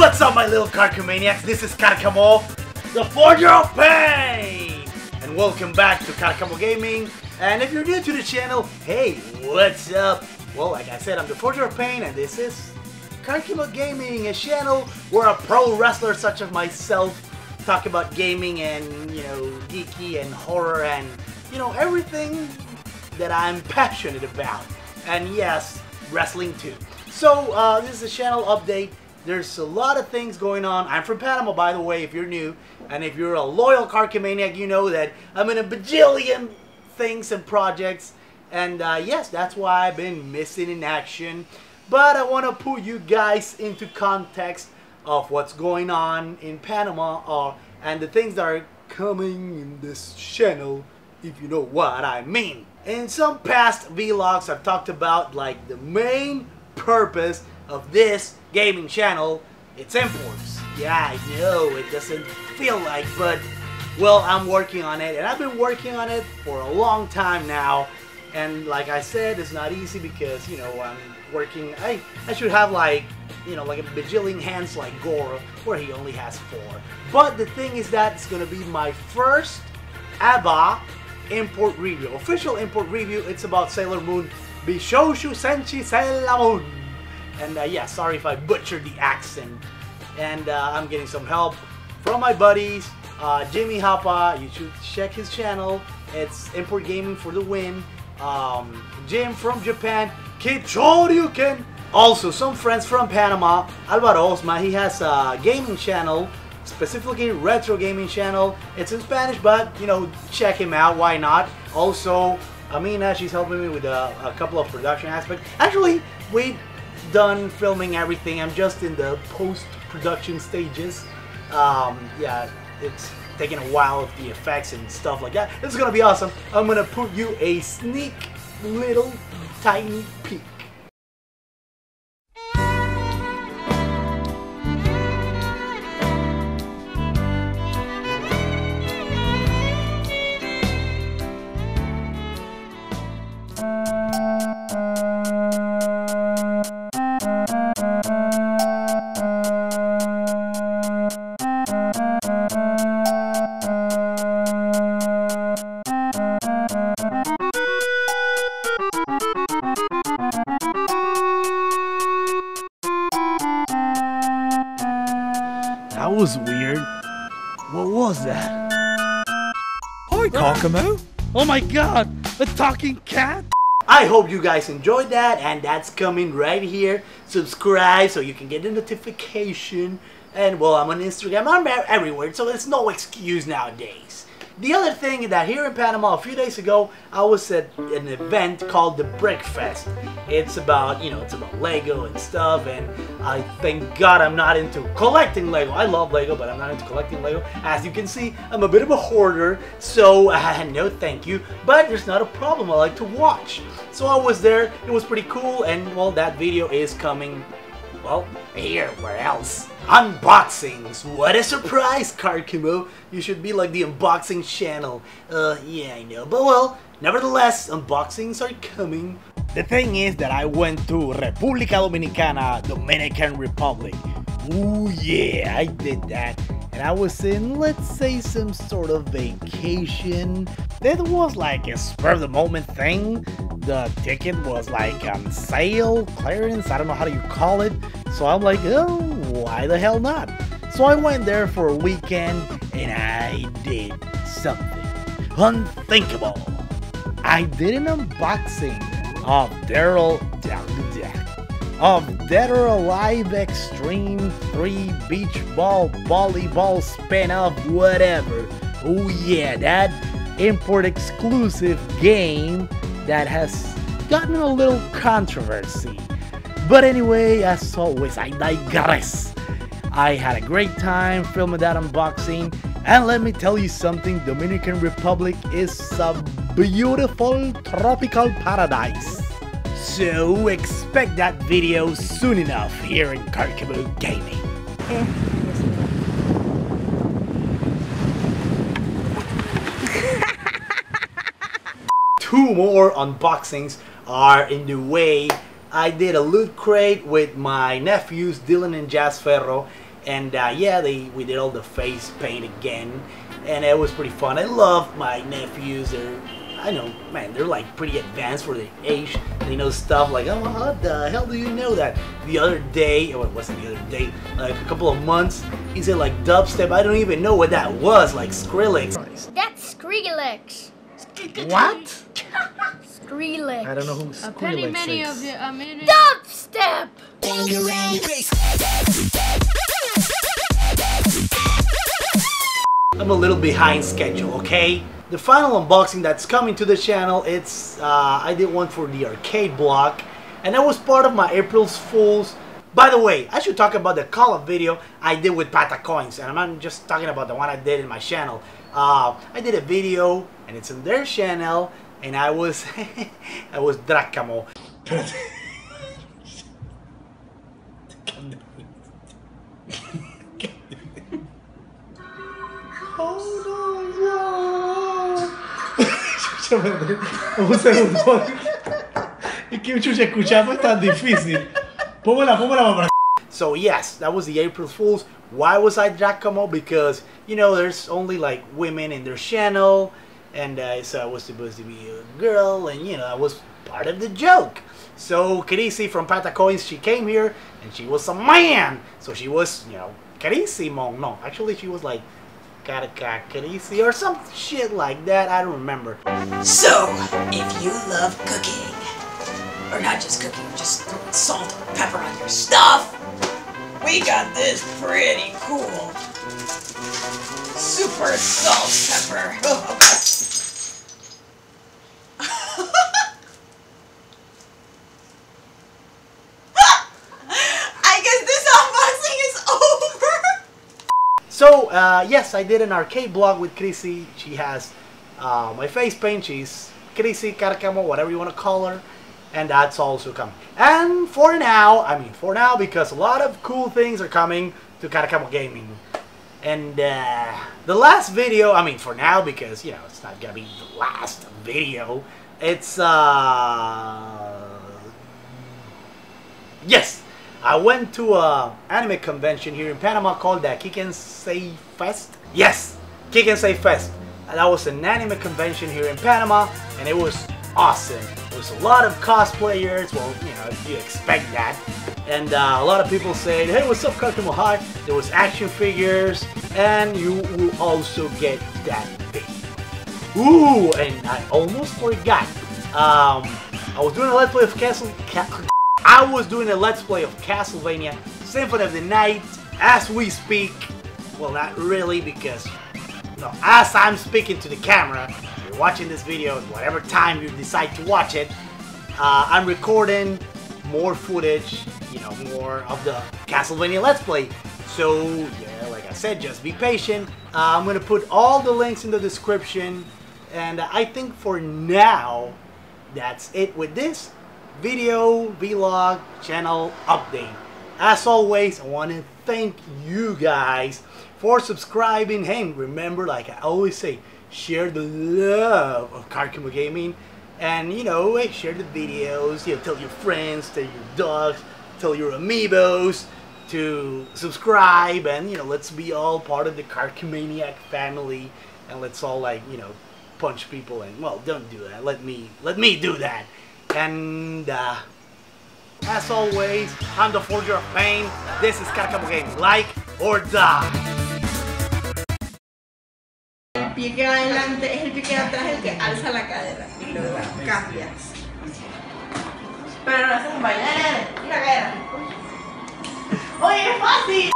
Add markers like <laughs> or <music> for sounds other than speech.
up, my little Karcamaniacs? This is Karcamo, the Forger of Pain! And welcome back to Karcamo Gaming. And if you're new to the channel, hey, what's up? Well, like I said, I'm the Forger of Pain, and this is Karcamo Gaming, a channel where a pro wrestler such as myself talk about gaming and, you know, geeky and horror and, you know, everything that I'm passionate about. And yes, wrestling too. So, uh, this is a channel update. There's a lot of things going on. I'm from Panama, by the way, if you're new. And if you're a loyal Karcamaniac, you know that I'm in a bajillion things and projects. And uh, yes, that's why I've been missing in action. But I want to put you guys into context of what's going on in Panama uh, and the things that are coming in this channel, if you know what I mean. In some past vlogs, I've talked about like the main purpose of this gaming channel. It's imports. Yeah, I know it doesn't feel like, but well, I'm working on it, and I've been working on it for a long time now. And like I said, it's not easy because you know I'm working. I I should have like you know like a bajillion hands like Goro, where he only has four. But the thing is that it's gonna be my first ABBA import review, official import review. It's about Sailor Moon Bishoshu Senshi Sailor Moon. And uh, yeah, sorry if I butchered the accent. And uh, I'm getting some help from my buddies. Uh, Jimmy Hapa, you should check his channel. It's Import Gaming for the win. Um, Jim from Japan, Kid Shoryuken. Also, some friends from Panama, Alvaro Osma, he has a gaming channel, specifically retro gaming channel. It's in Spanish, but you know, check him out. Why not? Also, Amina, she's helping me with a, a couple of production aspects. Actually, we done filming everything. I'm just in the post-production stages. Um, yeah, it's taking a while with the effects and stuff like that. It's gonna be awesome. I'm gonna put you a sneak little tiny peek. Was weird. What was that? Hi, Karcamo. Oh my god, a talking cat? I hope you guys enjoyed that and that's coming right here. Subscribe so you can get a notification. And well, I'm on Instagram, I'm everywhere, so there's no excuse nowadays. The other thing is that here in Panama a few days ago, I was at an event called the Brickfest. It's about, you know, it's about Lego and stuff, and I thank God I'm not into collecting Lego. I love Lego, but I'm not into collecting Lego. As you can see, I'm a bit of a hoarder, so <laughs> uh, no thank you. But there's not a problem, I like to watch. So I was there, it was pretty cool, and well, that video is coming well, here, where else? Unboxings! What a surprise, Karcamo! You should be like the unboxing channel. Uh, yeah, I know. But well, nevertheless, unboxings are coming. The thing is that I went to República Dominicana, Dominican Republic. Ooh, yeah, I did that. And I was in, let's say, some sort of vacation. That was like a spur of the moment thing. The ticket was like on sale, clearance, I don't know how you call it. So I'm like, oh, why the hell not? So I went there for a weekend and I did something unthinkable. I did an unboxing of Daryl Down to Deck. of Dead or Alive Xtreme 3 Beach Ball Volleyball Spin-Off whatever. Oh yeah, that import exclusive game that has gotten a little controversy. But anyway, as always, I digress. I had a great time filming that unboxing, and let me tell you something Dominican Republic is a beautiful tropical paradise. So expect that video soon enough here in Karcamo Gaming. Eh, Two more unboxings are in the way. I did a loot crate with my nephews Dylan and Jazz Ferro and uh, yeah, they we did all the face paint again, and it was pretty fun. I love my nephews. They're I know, man, they're like pretty advanced for their age. They know stuff like, oh, what the hell do you know that? The other day, well, it wasn't the other day, like a couple of months, he said like dubstep. I don't even know what that was, like Skrillex. That's Skrillex. What? Skrillex. I don't know who A penny Skrillex many is. of you, a minute. Dubstep. I'm a little behind schedule, okay? The final unboxing that's coming to the channel, it's, uh, I did one for the arcade block, and that was part of my April's Fools. By the way, I should talk about the call up video I did with Pata Coins, and I'm not just talking about the one I did in my channel. Uh, I did a video, and it's in their channel, and I was, <laughs> I was Dragkamo. Un segundo. Es que chucha, escuchamos tan difícil. Póngala, póngala para So yes, that was the April Fools. Why was I Giacomo? Because you know there's only like women in their channel, and uh, so I was supposed to be a girl, and you know I was part of the joke. So Carisi from Patacoins, she came here and she was a man. So she was, you know, Carissimo. No, actually she was like Caraca Carisi or some shit like that. I don't remember. So, if you love cooking, or not just cooking, just salt and pepper on your stuff, we got this pretty cool super salt pepper. <laughs> Oh, oh God. I guess this unboxing is over. So, uh, yes, I did an arcade block with Chrissy. She has uh, my face paint. She's Chrissy Karcamo, whatever you want to call her. And that's also coming. And for now, I mean for now, because a lot of cool things are coming to Karcamo Gaming. And uh, the last video, I mean for now, because, you know, it's not going to be the last video. It's, uh... Yes, I went to a anime convention here in Panama called the Kikensei Fest. Yes, Kikensei Fest. And that was an anime convention here in Panama, and it was awesome. There was a lot of cosplayers. Well, you know, you expect that. And uh, a lot of people saying, "Hey, what's up, Kakumo High?" There was action figures, and you will also get that thing. Ooh, and I almost forgot. Um, I was doing a let's play of Castle. Ca- I was doing a let's play of Castlevania Symphony of the Night as we speak. Well, not really because, no, as I'm speaking to the camera, you're watching this video at whatever time you decide to watch it. Uh, I'm recording more footage, you know, more of the Castlevania Let's Play. So, yeah, like I said, just be patient. Uh, I'm gonna put all the links in the description, and I think for now, that's it with this video vlog channel update. As always, I want to thank you guys for subscribing. Hey, remember, like I always say, share the love of Karcamo Gaming. And, you know, share the videos. You know, tell your friends, tell your dogs, tell your amiibos to subscribe. And, you know, let's be all part of the Karcamaniac family. And let's all, like, you know, punch people. And, well, don't do that. Let me, let me do that. And, uh, as always, I'm the Forger of Pain. This is Karcamo Game. Like or die. Pie que va adelante es el pie que va atrás el que alza la cadera y luego cambias. Pero no haces bailar la cadera. Oye, es fácil.